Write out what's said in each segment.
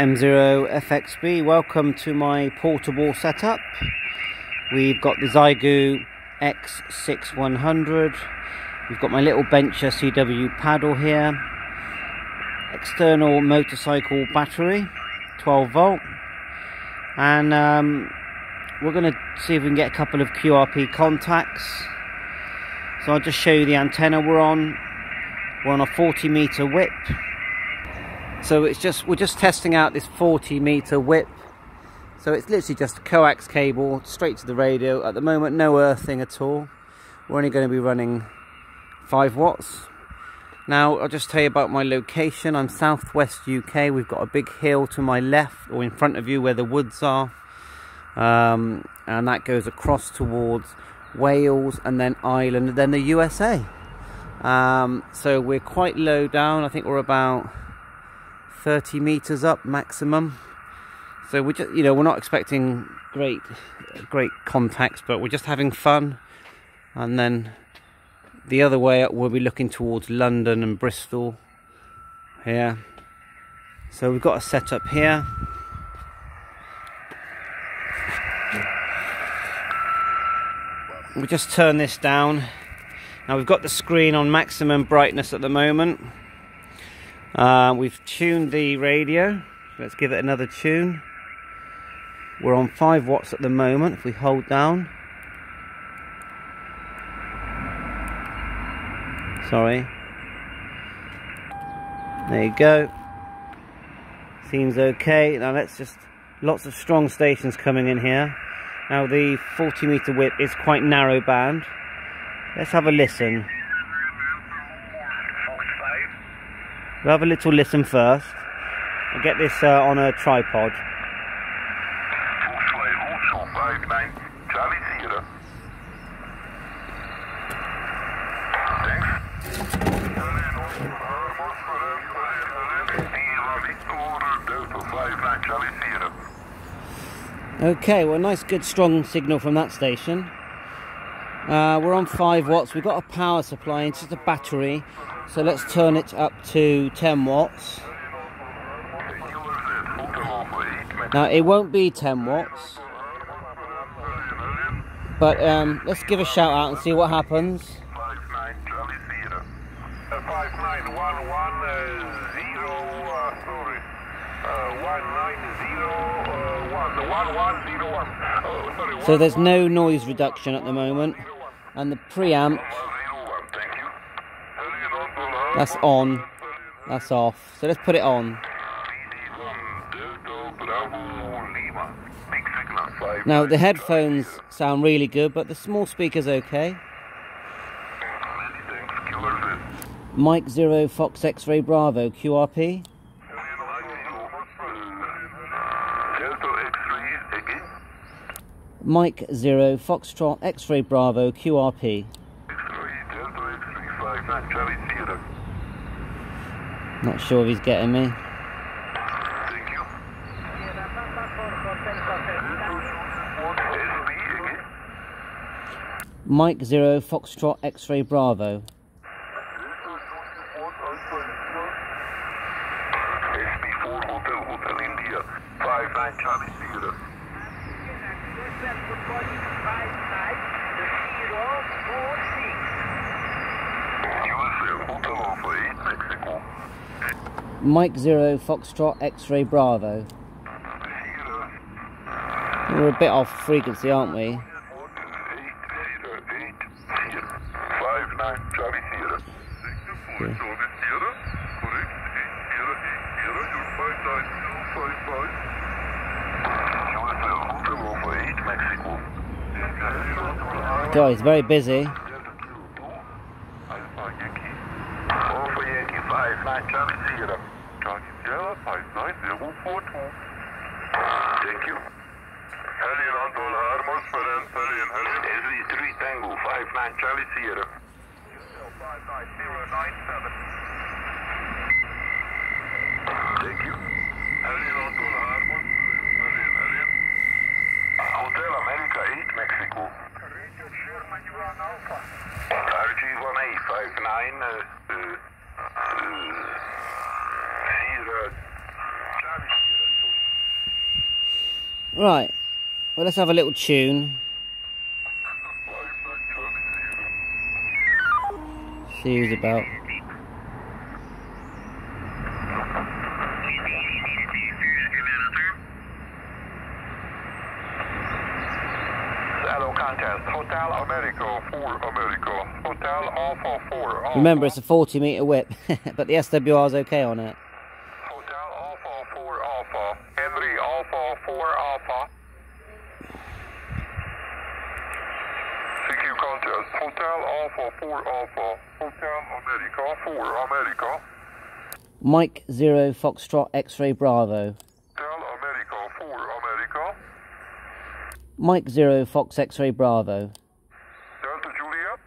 M0FXB, welcome to my portable setup. We've got the Xiegu X6100, we've got my little Bencher CW paddle here, external motorcycle battery, 12 volt, and um, we're going to see if we can get a couple of QRP contacts. So I'll just show you the antenna we're on. We're on a 40 meter whip so it's just we're just testing out this 40 meter whip. So it's literally just a coax cable straight to the radio. At the moment no earthing at all. We're only going to be running 5 watts. Now I'll just tell you about my location. I'm southwest UK we've got a big hill to my left or in front of you where the woods are. Um, and that goes across towards Wales and then Ireland and then the USA um, so we're quite low down. I think we're about 30 meters up maximum. So we just you know we're not expecting great great contacts but we're just having fun. And then the other way up we'll be looking towards London and Bristol. Here so we've got a setup here. We just turn this down. Now we've got the screen on maximum brightness at the moment uh, we've tuned the radio. Let's give it another tune. We're on 5 watts at the moment. If we hold down. Sorry. There you go. Seems okay. Now let's just... Lots of strong stations coming in here. Now the 40 meter whip is quite narrow band. Let's have a listen. We'll have a little listen first. I'll get this uh, on a tripod. Okay, well, nice, good, strong signal from that station. Uh, we're on 5 watts. We've got a power supply, it's just a battery. So let's turn it up to 10 watts. Now it won't be 10 watts. But um, let's give a shout out and see what happens. So there's no noise reduction at the moment and the preamp that's on. That's off. So let's put it on. Now the headphones sound really good, but the small speaker's okay. Mike Zero Fox X-Ray Bravo QRP. Mike Zero Foxtrot X-Ray Bravo QRP. Not sure if he's getting me. Mike Zero Foxtrot X-Ray Bravo. Mike Zero Foxtrot X-Ray Bravo. We're a bit off frequency, aren't we? Guys, very busy. Thank you. Hellion aantal Hermos for and Hellion Hellion. SV3 Tango 59 Charlie Sierra. 59097. Thank you. Hellion aantal Hermos. Hotel America 8 Mexico. Richard Sherman Yuan Alpha. RG1A 59 uh, uh, uh, Sierra Charlie Sierra. Right. Well, let's have a little tune. See who's about. Hello, contest. Hotel America 4 America. Hotel Alpha 4 Alpha. Remember, it's a 40 metre whip, but the SWR is okay on it. Hotel Alpha 4 Alpha. Henry Alpha 4 Alpha. Hotel Alpha 4 Alpha. Hotel America 4 America. Mike Zero Foxtrot X-Ray Bravo. Hotel America 4 America. Mike Zero Fox X-Ray Bravo. Delta Juliet.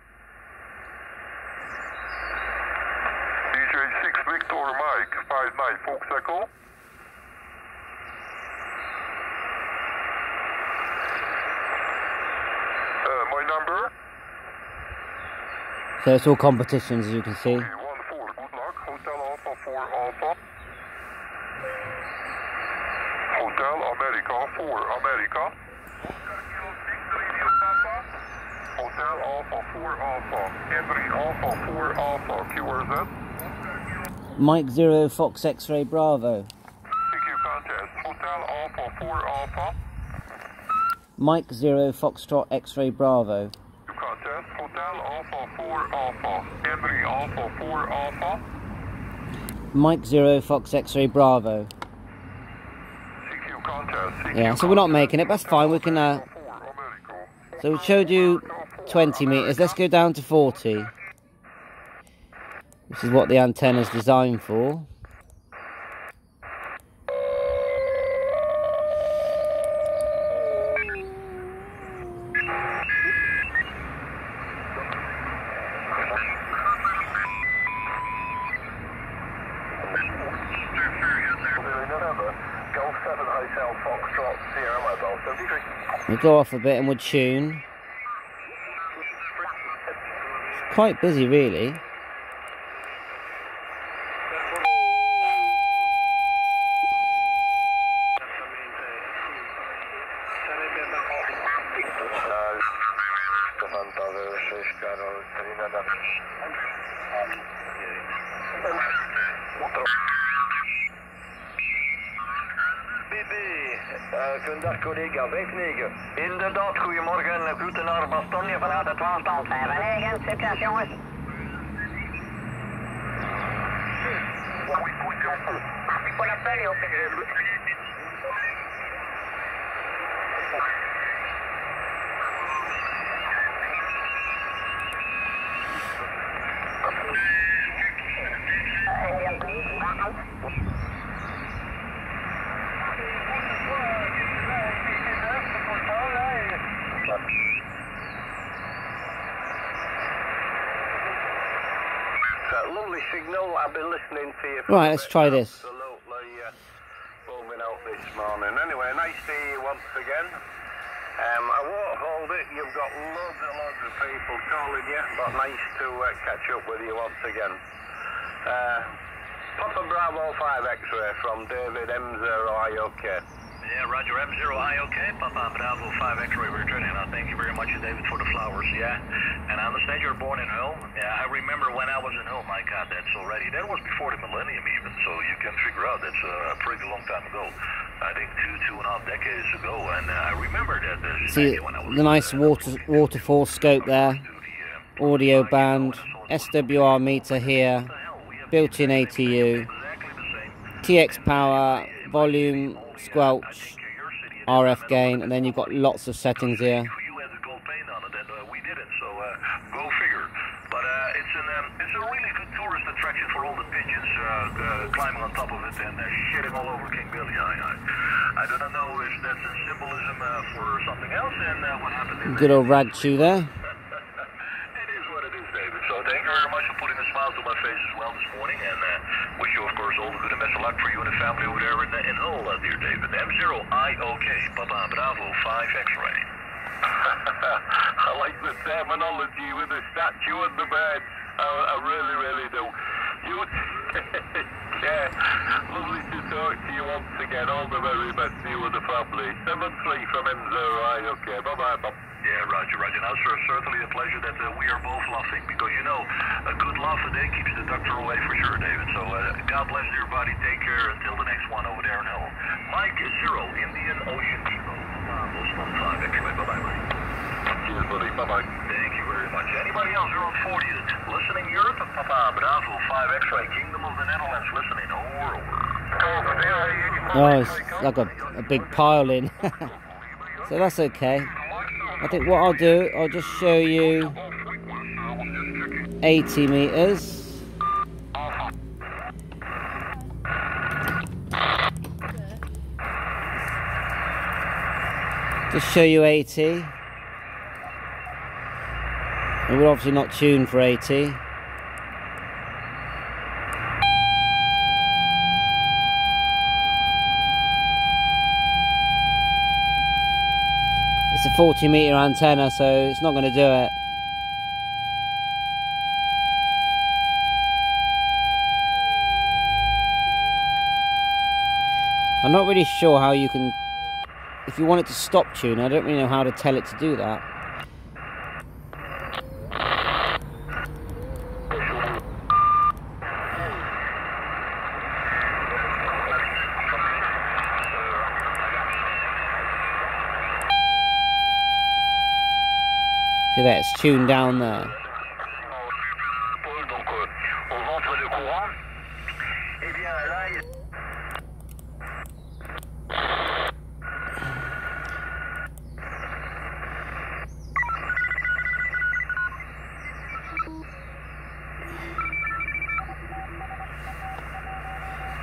DJ 6 Victor Mike 59 Fox Echo. Uh, my number? So it's all competitions, as you can see. Okay, 1 4. Good luck. Hotel Alpha 4 Alpha. Hotel America 4 America. Hotel Alpha 4 Alpha. Henry Alpha 4 Alpha. Mike Zero Fox X-Ray Bravo. CQ contest. Hotel Alpha 4 Alpha. Mike Zero Foxtrot X-Ray Bravo. Contest. Hotel Alpha 4 Alpha. Henry Alpha 4 Alpha. Mike Zero Fox X-Ray Bravo. Yeah, so we're not making it. That's fine. We can. Uh, so we showed you 20 meters. Let's go down to 40. This is what the antenna's designed for. November. Golf 7 Hotel Foxtrot Sierra Mobile 73. We'll go off a bit and we'll tune. It's quite busy, really. Kundag collega 59. Inderdaad, goedemorgen. Groeten naar Bastogne vanuit de 12 Negen, succes jongens. Buon appello. Right, let's try this. Absolutely uh, booming out this morning. Anyway, nice to see you once again. Um, I won't hold it. You've got loads and loads of people calling you, but nice to uh, catch up with you once again. Uh, Papa Bravo 5 X-ray from David M0. Are you okay? Yeah, Roger, M0, I okay. Papa Bravo 5 X-ray returning. Uh, thank you very much, David, for the flowers, yeah. And I understand you're born in Hull. Yeah, I remember when I was in Hull, my God, that's already, that was before the millennium even, so you can figure out that's a pretty long time ago. I think two, two and a half decades ago, and uh, I remember that. Uh, See when I was, the nice uh, water waterfall scope there. the, uh, Audio band, SWR meter here, built-in ATU. TX power, volume, squelch, RF gain, and then you've got lots of settings here. climbing on top of it and uh, shitting all over King Billy. I, I, I don't know if that's a symbolism uh, for something else, and uh, what happened. Good old rag chew there. it is what it is, David. Very much for putting a smile to my face as well this morning, and uh, wish you, of course, all the good and best of luck for you and the family over there in, in Hull, uh, dear David. M0IOK, Papa Bravo 5 X-ray. I like the terminology with the statue and the bird. I, I really, really do. You, yeah, lovely to talk to you once again. All the very best to you and the family. 7-3 from M0I, okay. Bye-bye, Bob. Yeah, Roger, Roger. Now, sir, certainly a pleasure that uh, we are both laughing because you know a good laugh a day keeps the doctor away for sure, David. So uh, God bless your body. Take care until the next one over there in hell. Mike Zero, Indian Ocean Depot. Uh, Boston 5, actually. Bye-bye, Mike. Cheers, buddy. Bye-bye. Thank you very much. Anybody else around 40 listening Europe? Papa Bravo 5 X-Ray, Kingdom of the Netherlands, listening. Over, over. Oh, it's like a, a big pile in. so that's okay. I think what I'll do, I'll just show you 80 meters. Just show you 80. And we're obviously not tuned for 80. 40 meter antenna, so it's not going to do it. I'm not really sure how you can, if you want it to stop tune, I don't really know how to tell it to do that. See that, it's tuned down there. Paul, donc euh, on rentre de courant. Eh bien là, il-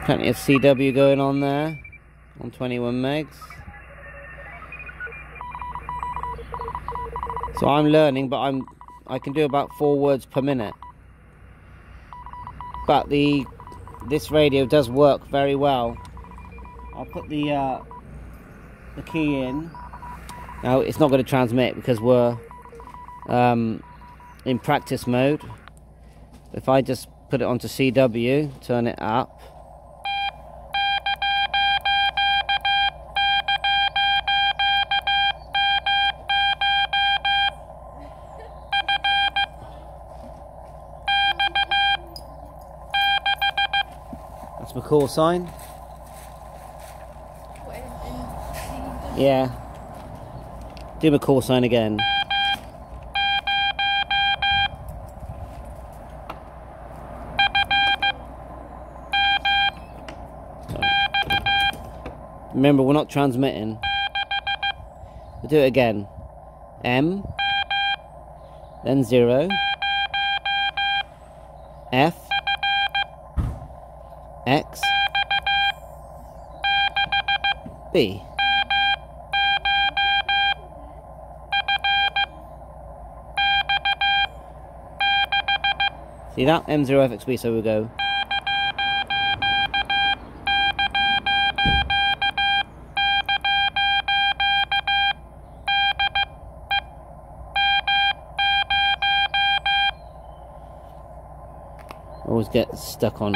Plenty of CW going on there on 21 megs. So I'm learning, but I'm I can do about four words per minute. But the this radio does work very well. I'll put the uh, the key in. Now it's not going to transmit because we're um, in practice mode. If I just put it onto CW, turn it up. Call sign. Yeah. Do my call sign again. Remember, we're not transmitting. We'll do it again. M, then zero, F, X, B. See that? M0FXB, so we'll go. Always get stuck on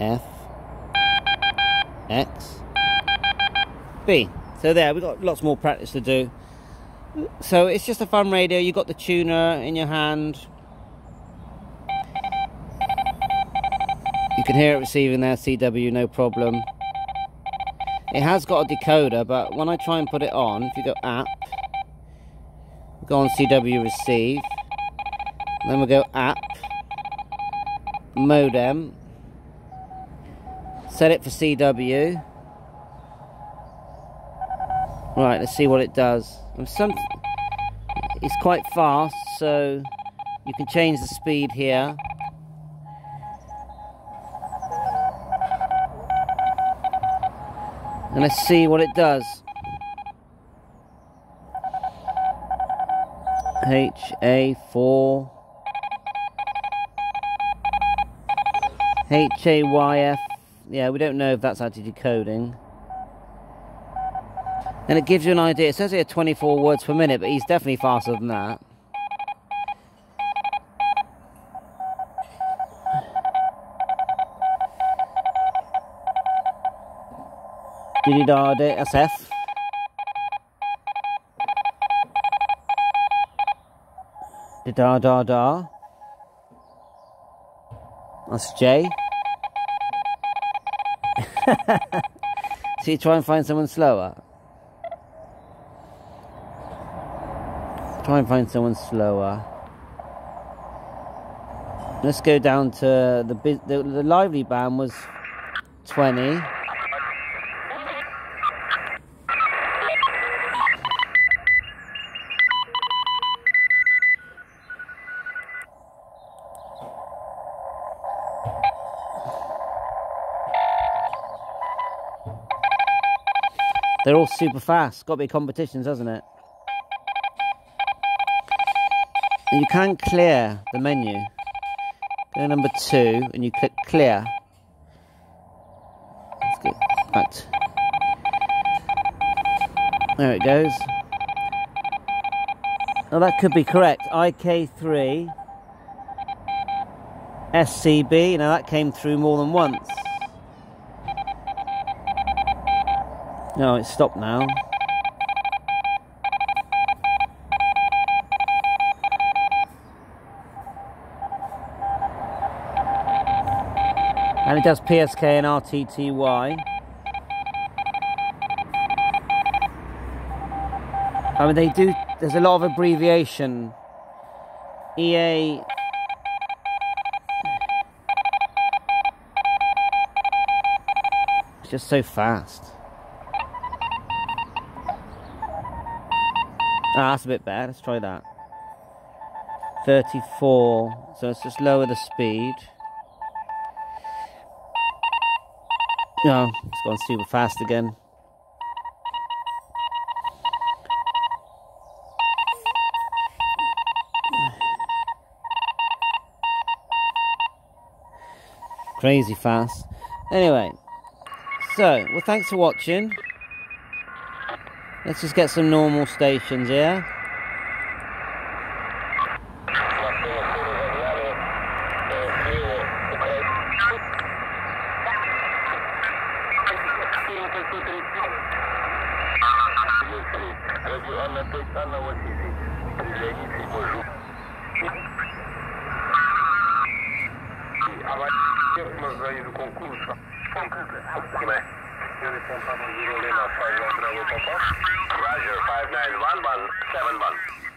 F, X, B. So there, we've got lots more practice to do. So it's just a fun radio. You've got the tuner in your hand. You can hear it receiving there, CW, no problem. It has got a decoder, but when I try and put it on, if you go app, go on CW receive, then we go app, modem, set it for CW. Right, let's see what it does. Some, it's quite fast, so you can change the speed here. And let's see what it does. HA4 HAYF yeah, we don't know if that's actually decoding. And it gives you an idea. It says here 24 words per minute, but he's definitely faster than that. Did you? SF. Da da da da. That's J. you try and find someone slower. Try and find someone slower. Let's go down to the the, the lively band was 20. They're all super fast. Got to be competitions, hasn't it? And you can clear the menu. Go number two and you click clear. Let's get back. to- There it goes. Oh, that could be correct. IK3 SCB. Now that came through more than once. No, it's stopped now. And it does PSK and RTTY. I mean, they do, there's a lot of abbreviation. EA. It's just so fast. Ah, that's a bit bad. Let's try that. 34. So let's just lower the speed. No, it's gone super fast again. Crazy fast. Anyway, so, well, thanks for watching. Let's just get some normal stations here.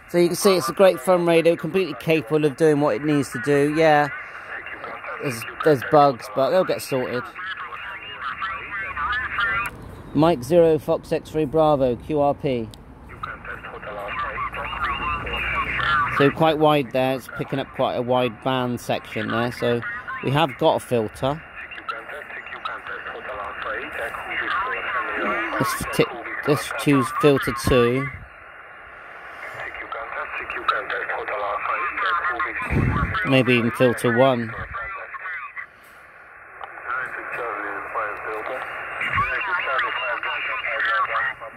So you can see it's a great fun radio, completely capable of doing what it needs to do. Yeah, there's, there's bugs, but they'll get sorted. Mike Zero Fox X-Ray Bravo QRP. So quite wide there. It's picking up quite a wide band section there. So we have got a filter. Let's, let's choose filter two. Maybe even filter one.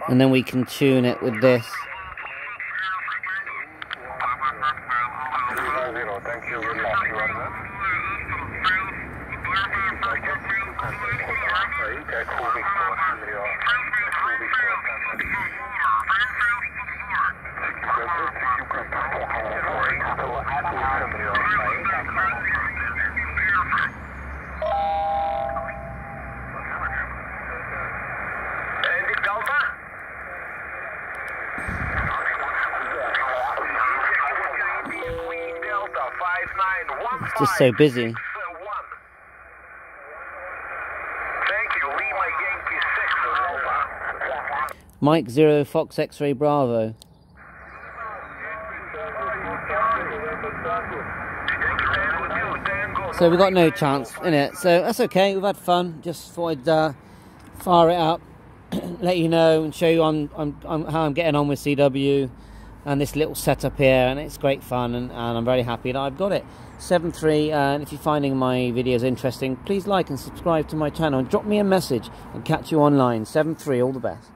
And then we can tune it with this. Thank you very much. You are Andy Delta? Delta 5915. It's just so busy. Thank you. Lima Yankee 6 Alpha. Mike Zero Fox X-Ray Bravo. So we got no chance in it. So that's okay. We've had fun. Just thought I'd uh, fire it up, let you know, and show you on, on, on how I'm getting on with CW and this little setup here. And it's great fun, and, and I'm very happy that I've got it. Seven three. Uh, and if you're finding my videos interesting, please like and subscribe to my channel and drop me a message and catch you online. Seven three. All the best.